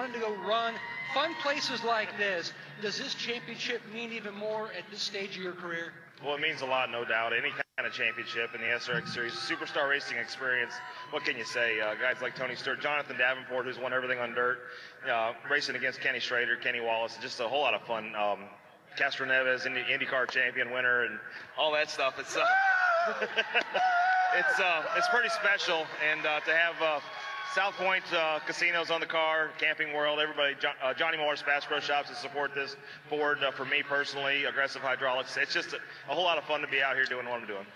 wanted to go run fun places like this. Does this championship mean even more at this stage of your career? Well, it means a lot, no doubt. Any kind of championship in the SRX Series, superstar racing experience. What can you say? Uh, guys like Tony Stewart, Jonathan Davenport, who's won everything on dirt, uh, racing against Kenny Schrader, Kenny Wallace, just a whole lot of fun. Um, Castroneves, Indy, IndyCar champion winner, and all that stuff. It's uh, it's uh, it's pretty special, and uh, to have uh, South Point uh, casinos on the car, Camping World, everybody, uh, Johnny Morris Bass Pro Shops to support this board uh, for me personally, Aggressive Hydraulics. It's just a, a, whole lot of fun to be out here doing what I'm doing.